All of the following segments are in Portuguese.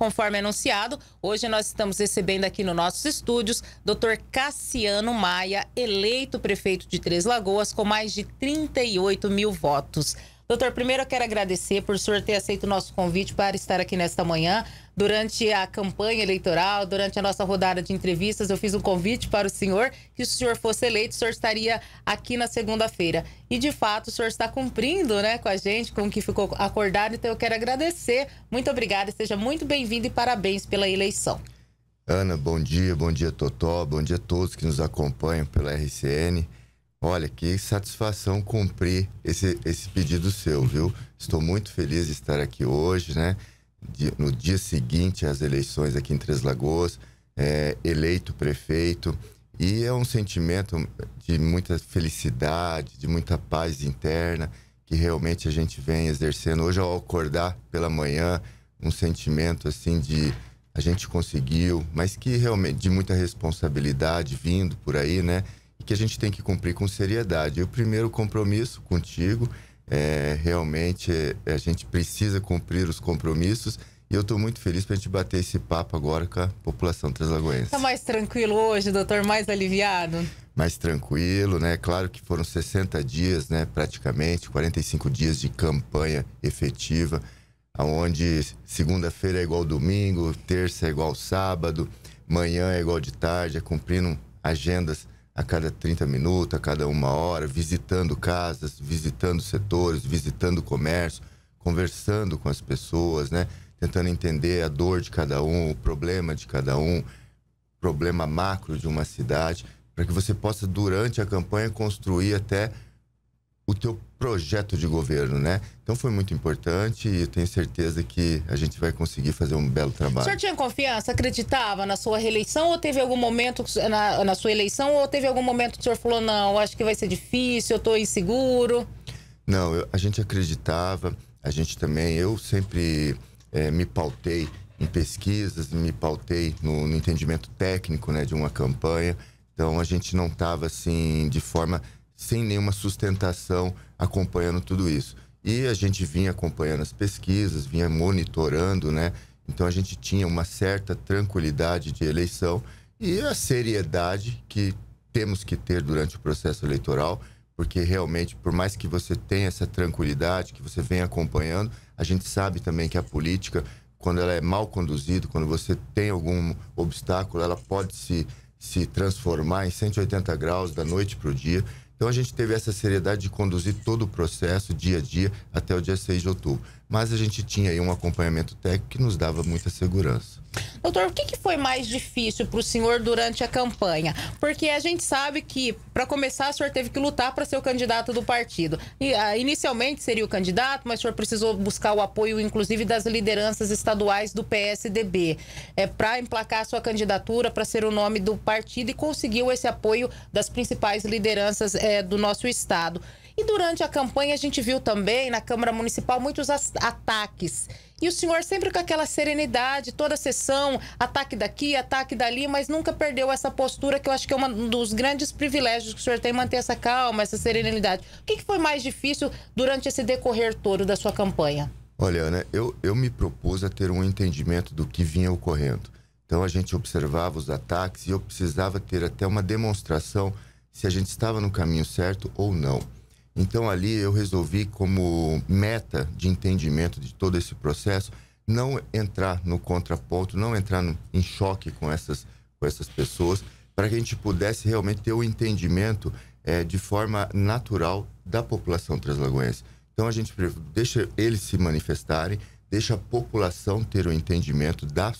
conforme anunciado, hoje nós estamos recebendo aqui nos nossos estúdios Dr. Cassiano Maia, eleito prefeito de Três Lagoas com mais de 38 mil votos. Doutor, primeiro eu quero agradecer por o senhor ter aceito o nosso convite para estar aqui nesta manhã. Durante a campanha eleitoral, durante a nossa rodada de entrevistas, eu fiz um convite para o senhor que, se o senhor fosse eleito, o senhor estaria aqui na segunda-feira. E, de fato, o senhor está cumprindo né, com a gente, com o que ficou acordado. Então, eu quero agradecer. Muito obrigada, seja muito bem-vindo e parabéns pela eleição. Ana, bom dia, bom dia, Totó, bom dia a todos que nos acompanham pela RCN. Olha, que satisfação cumprir esse, esse pedido seu, viu? Estou muito feliz de estar aqui hoje, né? no dia seguinte às eleições aqui em Três Lagoas, é, eleito prefeito. E é um sentimento de muita felicidade, de muita paz interna, que realmente a gente vem exercendo. Hoje, ao acordar pela manhã, um sentimento assim de a gente conseguiu, mas que realmente de muita responsabilidade vindo por aí, né? E que a gente tem que cumprir com seriedade. E o primeiro compromisso contigo é realmente é, a gente precisa cumprir os compromissos e eu estou muito feliz para a gente bater esse papo agora com a população translagoense. Está mais tranquilo hoje, doutor? Mais aliviado? Mais tranquilo, né? Claro que foram 60 dias, né? Praticamente, 45 dias de campanha efetiva, onde segunda-feira é igual domingo, terça é igual sábado, manhã é igual de tarde, é cumprindo agendas a cada 30 minutos, a cada uma hora, visitando casas, visitando setores, visitando comércio, conversando com as pessoas, né? Tentando entender a dor de cada um, o problema de cada um, problema macro de uma cidade, para que você possa, durante a campanha, construir até o teu projeto de governo, né? Então foi muito importante e eu tenho certeza que a gente vai conseguir fazer um belo trabalho. O senhor tinha confiança, acreditava na sua reeleição ou teve algum momento na, na sua eleição ou teve algum momento que o senhor falou não, acho que vai ser difícil, eu estou inseguro? Não, eu, a gente acreditava, a gente também, eu sempre é, me pautei em pesquisas, me pautei no, no entendimento técnico, né, de uma campanha. Então a gente não estava assim de forma sem nenhuma sustentação acompanhando tudo isso. E a gente vinha acompanhando as pesquisas, vinha monitorando, né? Então a gente tinha uma certa tranquilidade de eleição e a seriedade que temos que ter durante o processo eleitoral, porque realmente, por mais que você tenha essa tranquilidade, que você venha acompanhando, a gente sabe também que a política, quando ela é mal conduzida, quando você tem algum obstáculo, ela pode se, se transformar em 180 graus da noite para o dia. Então a gente teve essa seriedade de conduzir todo o processo, dia a dia, até o dia 6 de outubro. Mas a gente tinha aí um acompanhamento técnico que nos dava muita segurança. Doutor, o que, que foi mais difícil para o senhor durante a campanha? Porque a gente sabe que, para começar, o senhor teve que lutar para ser o candidato do partido. E, uh, inicialmente seria o candidato, mas o senhor precisou buscar o apoio, inclusive, das lideranças estaduais do PSDB, é, para emplacar a sua candidatura para ser o nome do partido e conseguiu esse apoio das principais lideranças é, do nosso estado. E durante a campanha a gente viu também na Câmara Municipal muitos ataques. E o senhor sempre com aquela serenidade, toda a sessão, ataque daqui, ataque dali, mas nunca perdeu essa postura que eu acho que é um dos grandes privilégios que o senhor tem, manter essa calma, essa serenidade. O que, foi mais difícil durante esse decorrer todo da sua campanha? Olha, Ana, eu, eu me propus a ter um entendimento do que vinha ocorrendo. Então a gente observava os ataques e eu precisava ter até uma demonstração se a gente estava no caminho certo ou não. Então ali eu resolvi como meta de entendimento de todo esse processo não entrar no contraponto, não entrar no, em choque com essas, com essas pessoas, para que a gente pudesse realmente ter o entendimento é, de forma natural da população translagoense. Então a gente deixa eles se manifestarem, deixa a população ter o entendimento da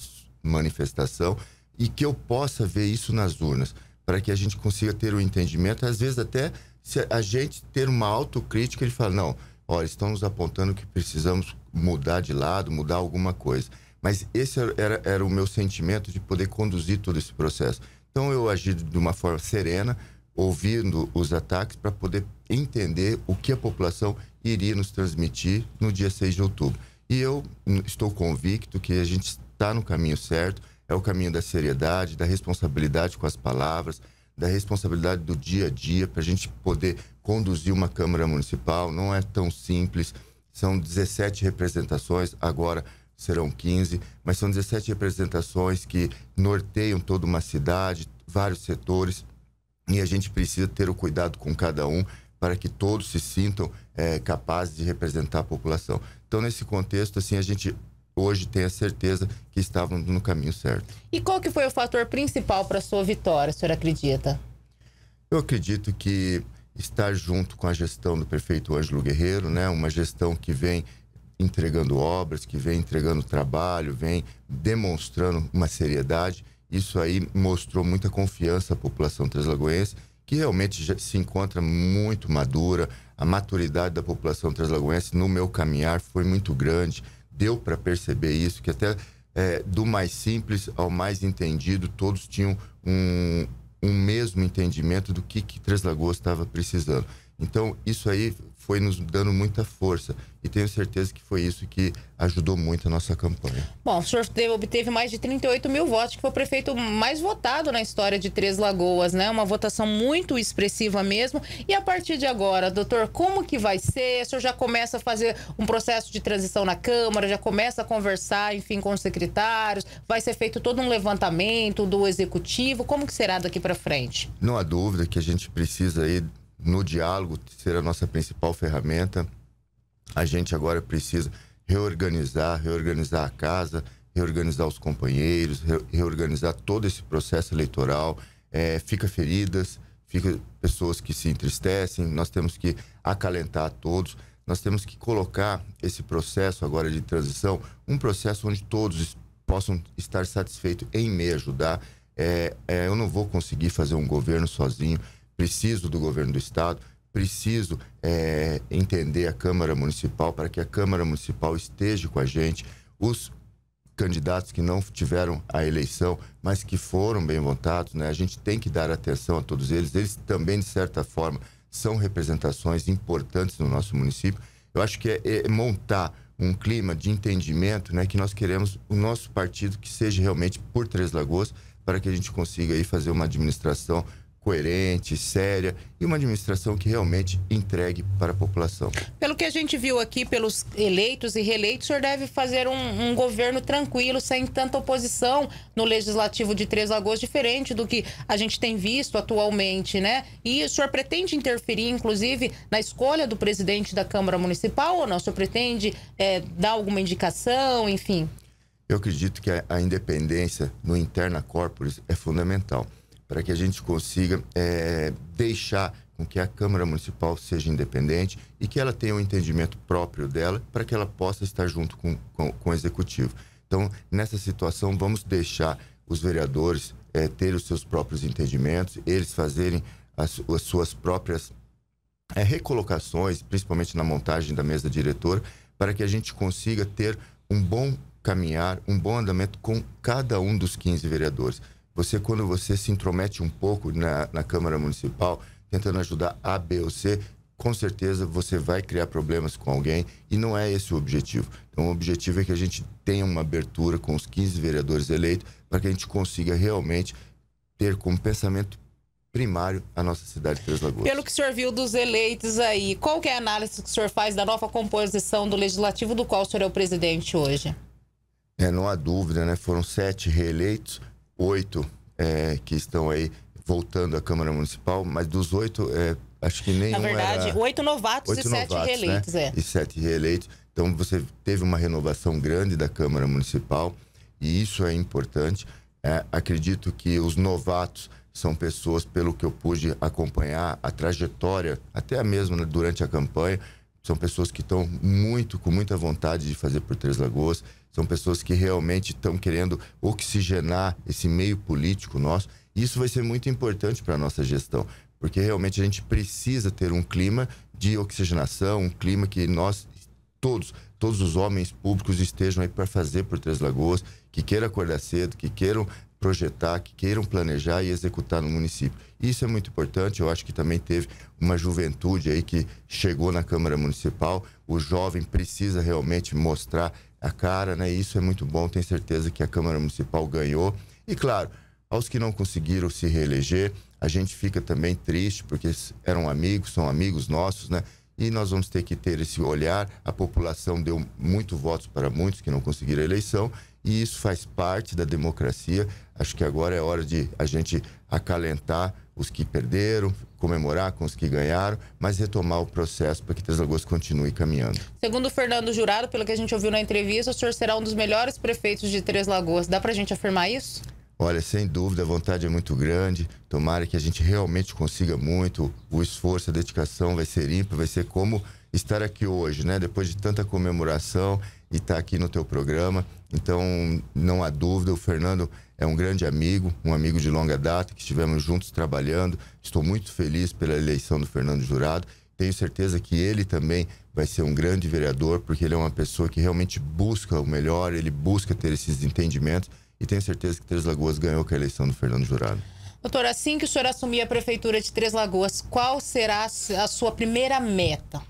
manifestação e que eu possa ver isso nas urnas, para que a gente consiga ter o entendimento, às vezes até se a gente ter uma autocrítica, ele fala, não, olha, estão nos apontando que precisamos mudar de lado, mudar alguma coisa. Mas esse era, era o meu sentimento de poder conduzir todo esse processo. Então eu agi de uma forma serena, ouvindo os ataques para poder entender o que a população iria nos transmitir no dia 6 de outubro. E eu estou convicto que a gente está no caminho certo, é o caminho da seriedade, da responsabilidade com as palavras, da responsabilidade do dia a dia para a gente poder conduzir uma Câmara Municipal. Não é tão simples. São 17 representações, agora serão 15, mas são 17 representações que norteiam toda uma cidade, vários setores, e a gente precisa ter o cuidado com cada um para que todos se sintam é, capazes de representar a população. Então, nesse contexto, assim, a gente hoje tem a certeza que estavam no caminho certo. E qual que foi o fator principal para a sua vitória, o senhor acredita? Eu acredito que estar junto com a gestão do prefeito Ângelo Guerreiro, né, uma gestão que vem entregando obras, que vem entregando trabalho, vem demonstrando uma seriedade. Isso aí mostrou muita confiança à população translagoense, que realmente já se encontra muito madura. A maturidade da população translagoense no meu caminhar foi muito grande. Deu para perceber isso, que até é, do mais simples ao mais entendido, todos tinham um, um mesmo entendimento do que, que Três Lagoas estava precisando. Então, isso aí foi nos dando muita força. E tenho certeza que foi isso que ajudou muito a nossa campanha. Bom, o senhor teve, obteve mais de 38 mil votos, que foi o prefeito mais votado na história de Três Lagoas, né? Uma votação muito expressiva mesmo. E a partir de agora, doutor, como que vai ser? O senhor já começa a fazer um processo de transição na Câmara, já começa a conversar, enfim, com os secretários? Vai ser feito todo um levantamento do executivo? Como que será daqui para frente? Não há dúvida que a gente precisa aí no diálogo ser a nossa principal ferramenta. A gente agora precisa reorganizar, reorganizar a casa, reorganizar os companheiros, reorganizar todo esse processo eleitoral. É, fica feridas, fica pessoas que se entristecem. Nós temos que acalentar todos. Nós temos que colocar esse processo agora de transição, um processo onde todos possam estar satisfeitos em me ajudar. É, é, eu não vou conseguir fazer um governo sozinho preciso do governo do estado, preciso é, entender a Câmara Municipal para que a Câmara Municipal esteja com a gente. Os candidatos que não tiveram a eleição, mas que foram bem votados, né? A gente tem que dar atenção a todos eles. Eles também, de certa forma, são representações importantes no nosso município. Eu acho que é, é montar um clima de entendimento, né? Que nós queremos o nosso partido que seja realmente por Três Lagoas, para que a gente consiga aí fazer uma administração coerente, séria e uma administração que realmente entregue para a população. Pelo que a gente viu aqui, pelos eleitos e reeleitos, o senhor deve fazer um, um governo tranquilo, sem tanta oposição no legislativo de Três Lagoas, diferente do que a gente tem visto atualmente, né? E o senhor pretende interferir, inclusive, na escolha do presidente da Câmara Municipal ou não? O senhor pretende é, dar alguma indicação, enfim? Eu acredito que a, a independência no interna corporis é fundamental para que a gente consiga é, deixar com que a Câmara Municipal seja independente e que ela tenha um entendimento próprio dela para que ela possa estar junto com, com, com, o Executivo. Então, nessa situação, vamos deixar os vereadores é, ter os seus próprios entendimentos, eles fazerem as, as suas próprias é, recolocações, principalmente na montagem da mesa diretora, para que a gente consiga ter um bom caminhar, um bom andamento com cada um dos 15 vereadores. Você, quando você se intromete um pouco na, na Câmara Municipal, tentando ajudar A, B ou C, com certeza você vai criar problemas com alguém e não é esse o objetivo. Então, o objetivo é que a gente tenha uma abertura com os 15 vereadores eleitos para que a gente consiga realmente ter como pensamento primário a nossa cidade de Três Lagoas. Pelo que o senhor viu dos eleitos aí, qual que é a análise que o senhor faz da nova composição do Legislativo do qual o senhor é o presidente hoje? É, não há dúvida, né? Foram sete reeleitos, oito é, que estão aí voltando à Câmara Municipal, mas dos oito, é, acho que nenhum Na verdade, era... oito novatos oito e novatos, sete reeleitos, né? é. E sete reeleitos. Então, você teve uma renovação grande da Câmara Municipal e isso é importante. É, acredito que os novatos são pessoas, pelo que eu pude acompanhar, a trajetória, até mesmo durante a campanha, são pessoas que estão muito, com muita vontade de fazer por Três Lagoas. São pessoas que realmente estão querendo oxigenar esse meio político nosso. E isso vai ser muito importante para a nossa gestão, porque realmente a gente precisa ter um clima de oxigenação, um clima que nós todos, todos os homens públicos estejam aí para fazer por Três Lagoas, que queiram acordar cedo, que queiram projetar, que queiram planejar e executar no município. Isso é muito importante. Eu acho que também teve uma juventude aí que chegou na Câmara Municipal. O jovem precisa realmente mostrar a cara, né? Isso é muito bom. Tenho certeza que a Câmara Municipal ganhou. E claro, aos que não conseguiram se reeleger, a gente fica também triste porque eram amigos, são amigos nossos, né? e nós vamos ter que ter esse olhar. A população deu muito votos para muitos que não conseguiram a eleição e isso faz parte da democracia. Acho que agora é hora de a gente acalentar os que perderam, comemorar com os que ganharam, mas retomar o processo para que Três Lagoas continue caminhando. Segundo o Fernando Jurado, pelo que a gente ouviu na entrevista, o senhor será um dos melhores prefeitos de Três Lagoas. Dá para a gente afirmar isso? Olha, sem dúvida, a vontade é muito grande. Tomara que a gente realmente consiga muito. O esforço, a dedicação vai ser ímpar, vai ser como estar aqui hoje, né? Depois de tanta comemoração e estar tá aqui no teu programa. Então, não há dúvida, o Fernando é um grande amigo, um amigo de longa data, que estivemos juntos trabalhando. Estou muito feliz pela eleição do Fernando Jurado. Tenho certeza que ele também vai ser um grande vereador, porque ele é uma pessoa que realmente busca o melhor, ele busca ter esses entendimentos e tenho certeza que Três Lagoas ganhou com a eleição do Fernando Jurado. Doutor, assim que o senhor assumir a prefeitura de Três Lagoas, qual será a sua primeira meta?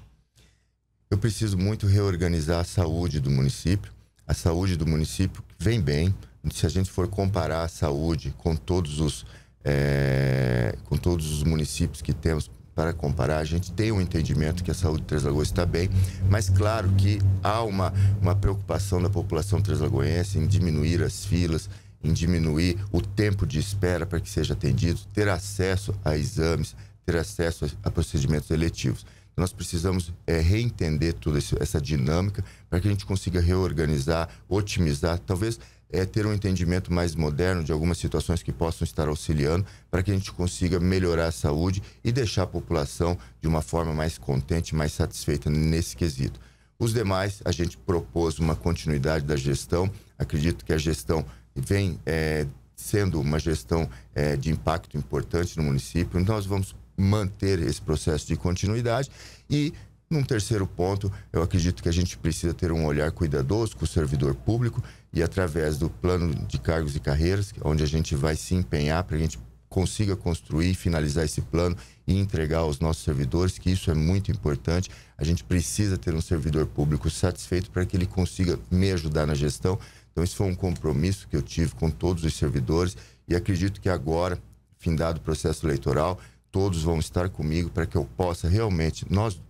Eu preciso muito reorganizar a saúde do município. A saúde do município vem bem. Se a gente for comparar a saúde com todos os, é, com todos os municípios que temos para comparar, a gente tem um entendimento que a saúde de Três Lagoas está bem, mas claro que há uma, uma preocupação da população treslagoense em diminuir as filas, em diminuir o tempo de espera para que seja atendido, ter acesso a exames, ter acesso a, a procedimentos eletivos. Nós precisamos é, reentender toda essa dinâmica para que a gente consiga reorganizar, otimizar, talvez é ter um entendimento mais moderno de algumas situações que possam estar auxiliando para que a gente consiga melhorar a saúde e deixar a população de uma forma mais contente, mais satisfeita nesse quesito. Os demais, a gente propôs uma continuidade da gestão. Acredito que a gestão vem é, sendo uma gestão é, de impacto importante no município. Então, nós vamos manter esse processo de continuidade e num terceiro ponto, eu acredito que a gente precisa ter um olhar cuidadoso com o servidor público e através do plano de cargos e carreiras, onde a gente vai se empenhar para a gente consiga construir, finalizar esse plano e entregar aos nossos servidores, que isso é muito importante. A gente precisa ter um servidor público satisfeito para que ele consiga me ajudar na gestão. Então, isso foi um compromisso que eu tive com todos os servidores e acredito que agora, findado o processo eleitoral, todos vão estar comigo para que eu possa realmente, nós,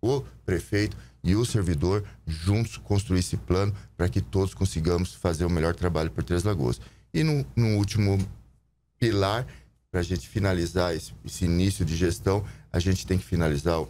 o prefeito, e o servidor juntos construir esse plano para que todos consigamos fazer o melhor trabalho por Três Lagoas. E no, no último pilar, para a gente finalizar esse, esse, início de gestão, a gente tem que finalizar o,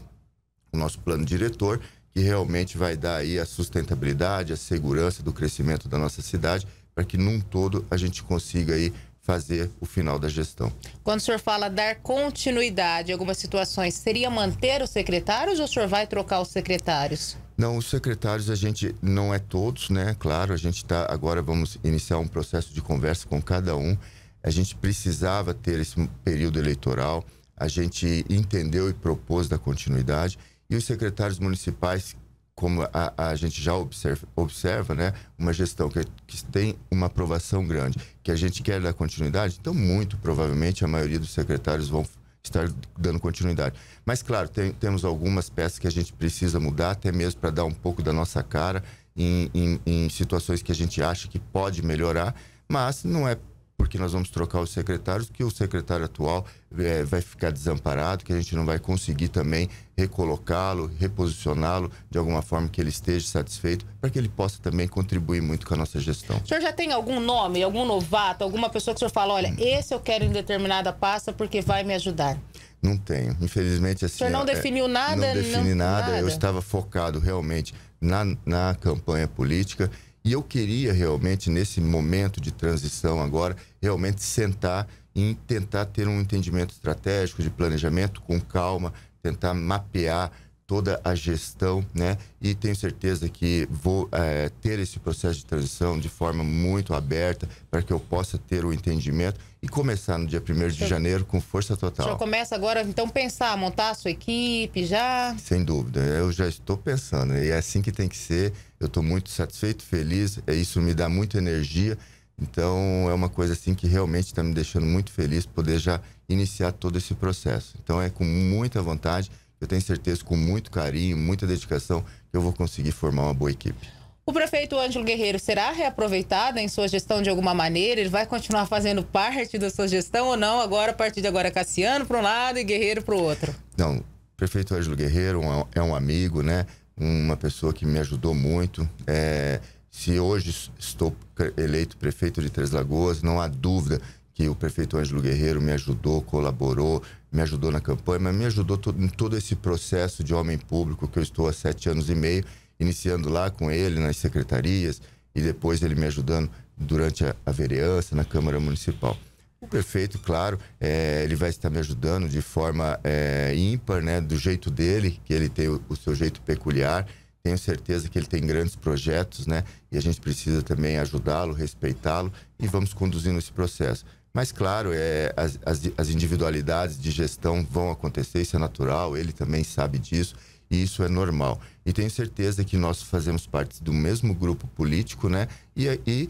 o nosso plano diretor, que realmente vai dar aí a sustentabilidade, a segurança do crescimento da nossa cidade, para que num todo a gente consiga aí fazer o final da gestão. Quando o senhor fala dar continuidade em algumas situações, seria manter os secretários ou o senhor vai trocar os secretários? Não, os secretários a gente não é todos, né? Claro, a gente está agora vamos iniciar um processo de conversa com cada um. A gente precisava ter esse período eleitoral. A gente entendeu e propôs da continuidade e os secretários municipais como a, a gente já observa, observa, né, uma gestão que, que tem uma aprovação grande, que a gente quer dar continuidade, então muito provavelmente a maioria dos secretários vão estar dando continuidade. Mas claro, tem, temos algumas peças que a gente precisa mudar, até mesmo para dar um pouco da nossa cara em, em, em situações que a gente acha que pode melhorar, mas não é porque nós vamos trocar os secretários, que o secretário atual é, vai ficar desamparado, que a gente não vai conseguir também recolocá-lo, reposicioná-lo de alguma forma que ele esteja satisfeito, para que ele possa também contribuir muito com a nossa gestão. O senhor já tem algum nome, algum novato, alguma pessoa que o senhor fala, olha, esse eu quero em determinada pasta porque vai me ajudar? Não tenho. Infelizmente, assim. O senhor não é, definiu nada? Não defini não, nada. nada. Eu estava focado realmente na, na campanha política e eu queria realmente, nesse momento de transição agora, realmente sentar e tentar ter um entendimento estratégico de planejamento com calma, tentar mapear toda a gestão, né? E tenho certeza que vou é, ter esse processo de transição de forma muito aberta para que eu possa ter o entendimento e começar no dia 1 de janeiro com força total. Senhor começa agora, então, pensar, montar a sua equipe já? Sem dúvida, eu já estou pensando e é assim que tem que ser. Eu estou muito satisfeito, feliz, é isso me dá muita energia. Então, é uma coisa assim que realmente está me deixando muito feliz poder já iniciar todo esse processo. Então, é com muita vontade eu tenho certeza, com muito carinho, muita dedicação, que eu vou conseguir formar uma boa equipe. O prefeito Ângelo Guerreiro será reaproveitado em sua gestão de alguma maneira? Ele vai continuar fazendo parte da sua gestão ou não? Agora, a partir de agora, Cassiano para um lado e Guerreiro para o outro? Não. prefeito Ângelo Guerreiro é um amigo, né? Uma pessoa que me ajudou muito. É, se hoje estou eleito prefeito de Três Lagoas, não há dúvida que o prefeito Ângelo Guerreiro me ajudou, colaborou, me ajudou na campanha, mas me ajudou em todo esse processo de homem público que eu estou há sete anos e meio, iniciando lá com ele nas secretarias e depois ele me ajudando durante a, a vereança na Câmara Municipal. O prefeito, claro, é, ele vai estar me ajudando de forma é, ímpar, né, do jeito dele, que ele tem o, o, seu jeito peculiar. Tenho certeza que ele tem grandes projetos, né, e a gente precisa também ajudá-lo, respeitá-lo e vamos conduzindo esse processo. Mas, claro, é, as, as, individualidades de gestão vão acontecer, isso é natural, ele também sabe disso e isso é normal. E tenho certeza que nós fazemos parte do mesmo grupo político, né? E, e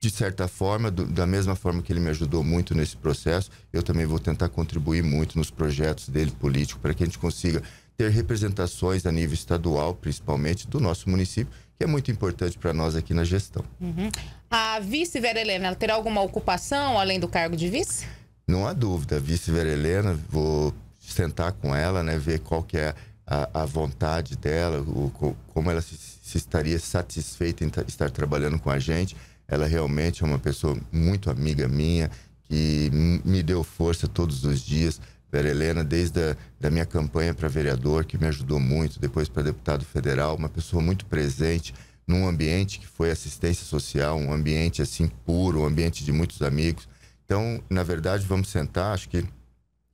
de certa forma, do, da mesma forma que ele me ajudou muito nesse processo, eu também vou tentar contribuir muito nos projetos dele político para que a gente consiga ter representações a nível estadual, principalmente do nosso município, que é muito importante para nós aqui na gestão. Uhum. A vice Vera Helena terá alguma ocupação além do cargo de vice? Não há dúvida. A vice Vera Helena, vou sentar com ela, né, ver qual que é a, a vontade dela, o, como ela se, se estaria satisfeita em estar trabalhando com a gente ela realmente é uma pessoa muito amiga minha, que me deu força todos os dias. Vera Helena, desde a da minha campanha para vereador, que me ajudou muito, depois para deputado federal, uma pessoa muito presente num ambiente que foi assistência social, um ambiente assim puro, um ambiente de muitos amigos. Então, na verdade, vamos sentar, acho que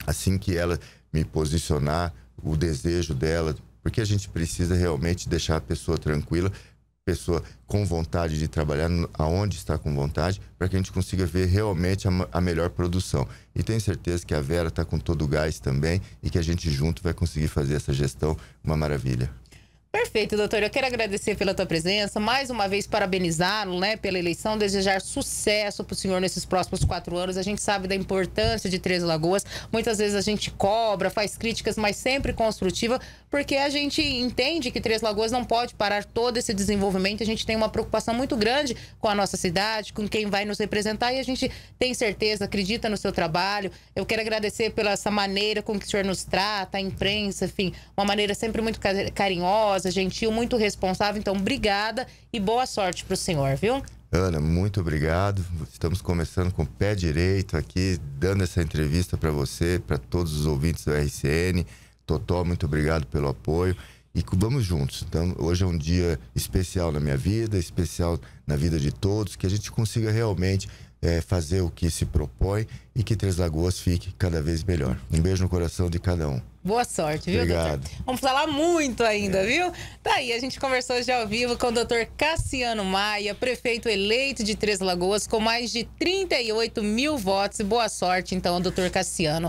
assim que ela me posicionar, o desejo dela, porque a gente precisa realmente deixar a pessoa tranquila, pessoa com vontade de trabalhar aonde está com vontade, para que a gente consiga ver realmente a, a, melhor produção. E tenho certeza que a Vera está com todo o gás também e que a gente junto vai conseguir fazer essa gestão uma maravilha. Perfeito, doutor. Eu quero agradecer pela tua presença, mais uma vez parabenizá-lo, né, pela eleição, desejar sucesso para o senhor nesses próximos quatro anos. A gente sabe da importância de Três Lagoas. Muitas vezes a gente cobra, faz críticas, mas sempre construtiva, porque a gente entende que Três Lagoas não pode parar todo esse desenvolvimento. A gente tem uma preocupação muito grande com a nossa cidade, com quem vai nos representar e a gente tem certeza, acredita no seu trabalho. Eu quero agradecer pela essa maneira com que o senhor nos trata, a imprensa, enfim, uma maneira sempre muito carinhosa gentil, muito responsável. Então, obrigada e boa sorte para o senhor, viu? Ana, muito obrigado. Estamos começando com o pé direito aqui, dando essa entrevista para você, para todos os ouvintes do RCN. Totó, muito obrigado pelo apoio. E vamos juntos. Então, hoje é um dia especial na minha vida, especial na vida de todos, que a gente consiga realmente é, fazer o que se propõe e que Três Lagoas fique cada vez melhor. Um beijo no coração de cada um. Boa sorte, viu, Obrigado. doutor? Vamos falar muito ainda, é. viu? Tá aí, a gente conversou já ao vivo com o doutor Cassiano Maia, prefeito eleito de Três Lagoas, com mais de 38 mil votos. Boa sorte, então, doutor Cassiano.